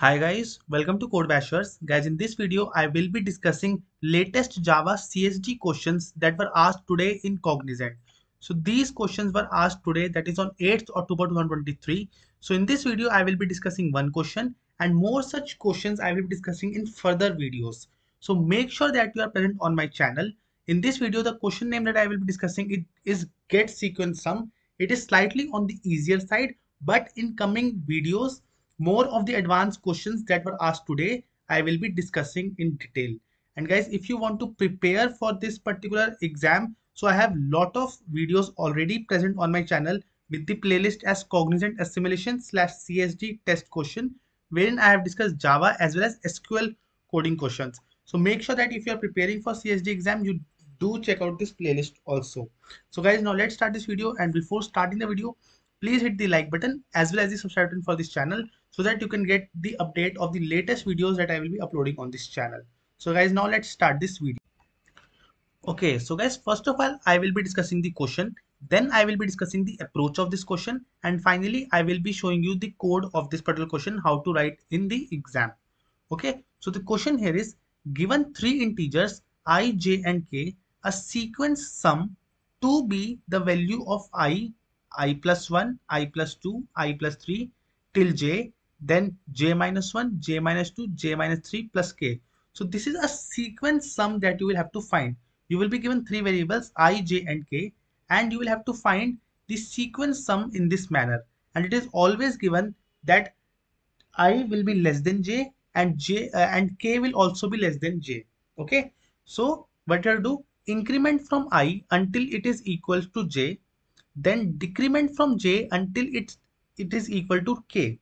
Hi guys, welcome to Code Bashers. Guys, in this video, I will be discussing latest Java CSD questions that were asked today in Cognizant. So these questions were asked today that is on 8th October 2023. So in this video, I will be discussing one question and more such questions I will be discussing in further videos. So make sure that you are present on my channel. In this video, the question name that I will be discussing it is get sequence sum. It is slightly on the easier side, but in coming videos, more of the advanced questions that were asked today I will be discussing in detail. And guys, if you want to prepare for this particular exam, so I have lot of videos already present on my channel with the playlist as Cognizant Assimilation slash CSD test question, wherein I have discussed Java as well as SQL coding questions. So make sure that if you are preparing for CSD exam, you do check out this playlist also. So guys, now let's start this video. And before starting the video, please hit the like button as well as the subscribe button for this channel so that you can get the update of the latest videos that I will be uploading on this channel. So guys, now let's start this video. Okay, so guys, first of all, I will be discussing the question. Then I will be discussing the approach of this question. And finally, I will be showing you the code of this particular question, how to write in the exam. Okay, so the question here is given three integers i, j and k, a sequence sum to be the value of i i plus 1, i plus 2, i plus 3 till j, then j minus 1, j minus 2, j minus 3 plus k. So this is a sequence sum that you will have to find. You will be given three variables i, j and k and you will have to find the sequence sum in this manner. And it is always given that i will be less than j and j uh, and k will also be less than j. Okay. So what you do increment from i until it is equal to j then decrement from j until it, it is equal to k.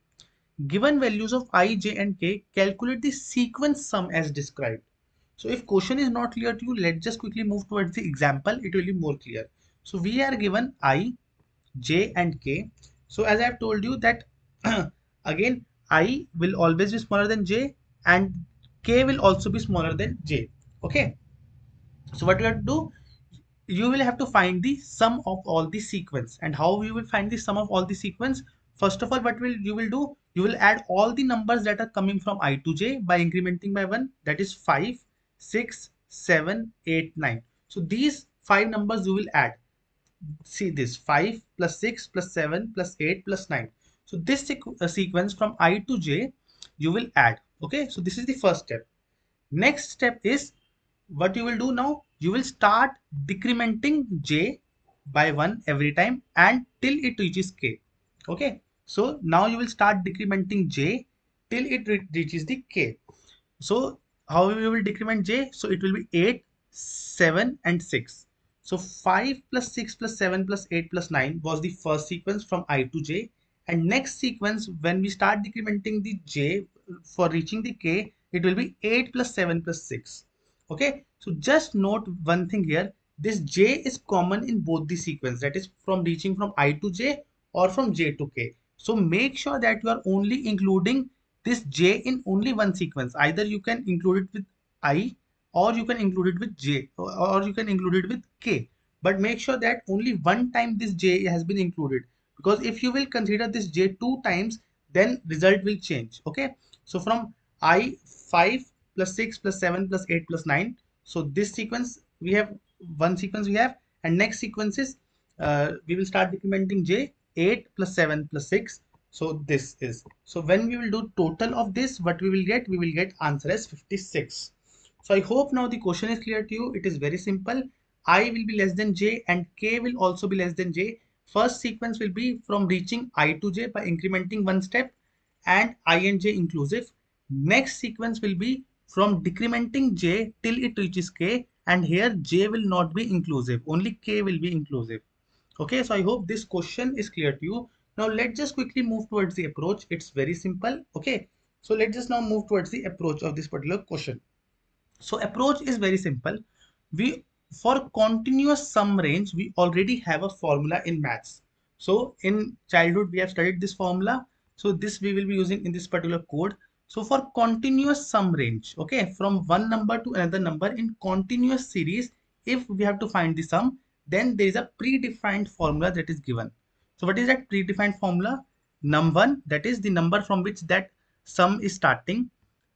Given values of i, j and k, calculate the sequence sum as described. So if question is not clear to you, let's just quickly move towards the example. It will be more clear. So we are given i, j and k. So as I have told you that again i will always be smaller than j and k will also be smaller than j. Okay. So what you have to do? you will have to find the sum of all the sequence and how you will find the sum of all the sequence first of all what will you will do you will add all the numbers that are coming from i to j by incrementing by 1 that is 5 6 7 8 9 so these five numbers you will add. See this 5 plus 6 plus 7 plus 8 plus 9 so this sequ uh, sequence from i to j you will add. Okay? So this is the first step. Next step is what you will do now. You will start decrementing j by 1 every time and till it reaches k. Okay so now you will start decrementing j till it re reaches the k. So how we will decrement j? So it will be 8 7 and 6 so 5 plus 6 plus 7 plus 8 plus 9 was the first sequence from i to j. And next sequence when we start decrementing the j for reaching the k it will be 8 plus 7 plus 6 okay? So just note one thing here. This j is common in both the sequence. That is from reaching from i to j or from j to k so make sure that you are only including this j in only one sequence. Either you can include it with i or you can include it with j or you can include it with k. But make sure that only one time this j has been included. Because if you will consider this j two times then result will change. Okay? So from i 5 plus 6 plus 7 plus 8 plus 9 so this sequence we have one sequence we have. And next sequence is uh, we will start decrementing j 8 plus 7 plus 6 so this is so when we will do total of this what we will get? We will get answer as 56 so i hope now the question is clear to you. It is very simple. I will be less than j and k will also be less than j. First sequence will be from reaching i to j by incrementing one step and i and j inclusive. Next sequence will be from decrementing j till it reaches k and here j will not be inclusive. Only k will be inclusive okay so i hope this question is clear to you. Now let's just quickly move towards the approach. It's very simple okay? So let's just now move towards the approach of this particular question. So approach is very simple. We for continuous sum range we already have a formula in maths. So in childhood we have studied this formula. So this we will be using in this particular code. So for continuous sum range, okay, from one number to another number in continuous series, if we have to find the sum, then there is a predefined formula that is given. So what is that predefined formula? Num1, that is the number from which that sum is starting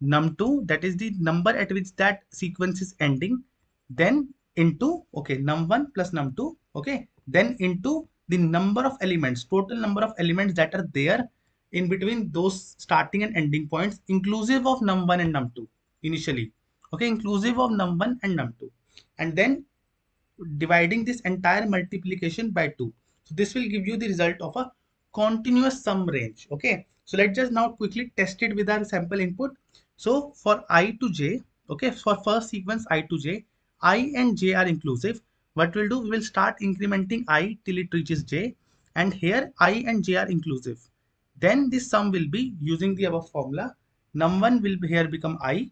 num2 that is the number at which that sequence is ending then into okay num1 plus num2 okay then into the number of elements total number of elements that are there in between those starting and ending points inclusive of num1 and num2 initially okay inclusive of num1 and num2 and then dividing this entire multiplication by 2 so this will give you the result of a continuous sum range. Okay? So let's just now quickly test it with our sample input. So for i to j okay? For first sequence i to j i and j are inclusive. What we'll do we will start incrementing i till it reaches j. And here i and j are inclusive. Then this sum will be using the above formula. Num1 will here become i.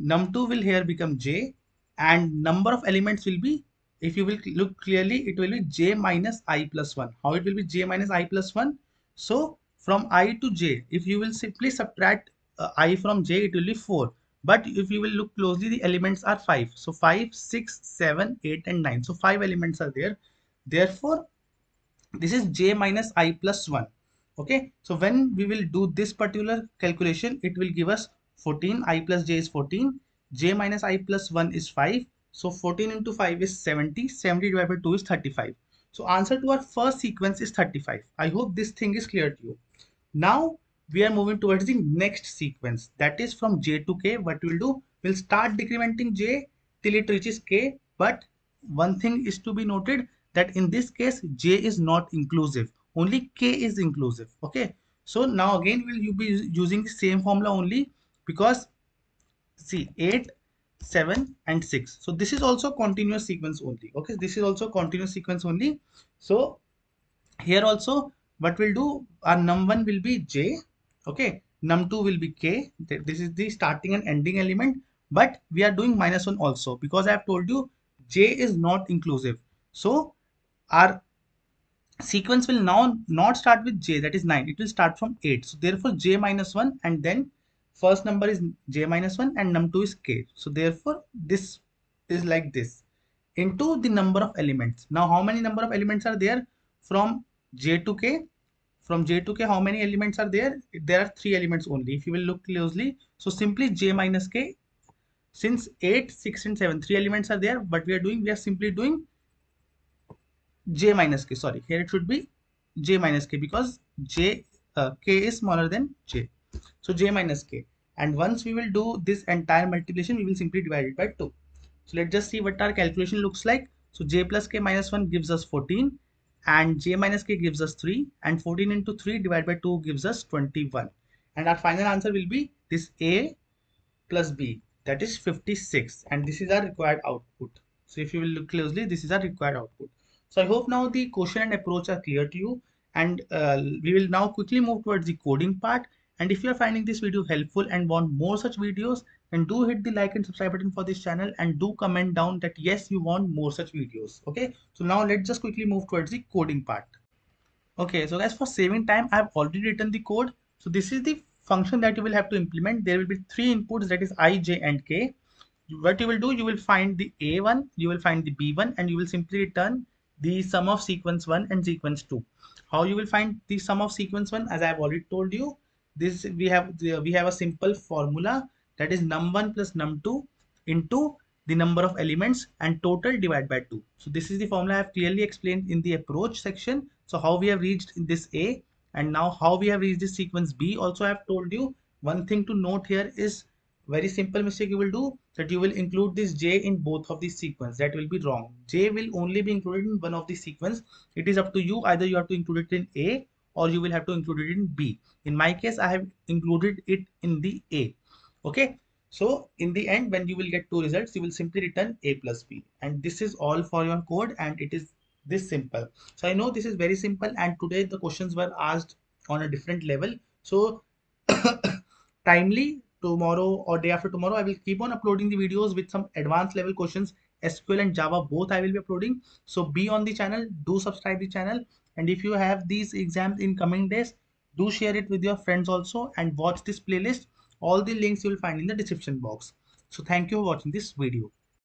Num2 will here become j. And number of elements will be if you will look clearly it will be j minus i plus 1 how it will be j minus i plus 1 so from i to j if you will simply subtract uh, i from j it will be 4 but if you will look closely the elements are 5 so 5 6 7 8 and 9 so 5 elements are there. Therefore this is j minus i plus 1 okay? So when we will do this particular calculation it will give us 14 i plus j is 14 j minus i plus 1 is 5 so 14 into 5 is 70. 70 divided by 2 is 35. So answer to our first sequence is 35. I hope this thing is clear to you. Now we are moving towards the next sequence that is from j to k. What we'll do, we'll start decrementing j till it reaches k. But one thing is to be noted that in this case j is not inclusive. Only k is inclusive. Okay. So now again we'll you be using the same formula only because see 8 7 and 6 so this is also continuous sequence only. Okay this is also continuous sequence only. So here also what we'll do our num1 will be j. Okay num2 will be k. This is the starting and ending element but we are doing minus 1 also because i have told you j is not inclusive. So our sequence will now not start with j that is 9 it will start from 8 so therefore j minus 1 and then first number is j minus 1 and num2 is k. So therefore this is like this. Into the number of elements. Now how many number of elements are there? From j to k. From j to k how many elements are there? There are three elements only. If you will look closely. So simply j minus k. Since 8 6 and 7 three elements are there but we are doing? We are simply doing j minus k. Sorry here it should be j minus k because j uh, k is smaller than j so j minus k. And once we will do this entire multiplication, we will simply divide it by 2. So let's just see what our calculation looks like. So j plus k minus 1 gives us 14 and j minus k gives us 3 and 14 into 3 divided by 2 gives us 21. And our final answer will be this a plus b that is 56 and this is our required output. So if you will look closely, this is our required output. So I hope now the question and approach are clear to you and uh, we will now quickly move towards the coding part and if you are finding this video helpful and want more such videos, then do hit the like and subscribe button for this channel and do comment down that yes, you want more such videos. Okay, so now let's just quickly move towards the coding part. Okay, so guys, for saving time, I've already written the code. So this is the function that you will have to implement. There will be three inputs that is i, j and k. What you will do, you will find the a1, you will find the b1 and you will simply return the sum of sequence 1 and sequence 2. How you will find the sum of sequence 1 as I have already told you this we have we have a simple formula that is num1 plus num2 into the number of elements and total divided by 2 so this is the formula i have clearly explained in the approach section. So how we have reached this a and now how we have reached this sequence b also i have told you. One thing to note here is very simple mistake you will do that you will include this j in both of these sequence. That will be wrong. J will only be included in one of the sequence. It is up to you. Either you have to include it in a or you will have to include it in B. In my case, I have included it in the A. Okay. So in the end, when you will get two results, you will simply return A plus B. And this is all for your code and it is this simple. So I know this is very simple and today the questions were asked on a different level. So timely tomorrow or day after tomorrow, I will keep on uploading the videos with some advanced level questions SQL and Java both I will be uploading. So be on the channel, do subscribe the channel and if you have these exams in coming days do share it with your friends also and watch this playlist. All the links you will find in the description box. So thank you for watching this video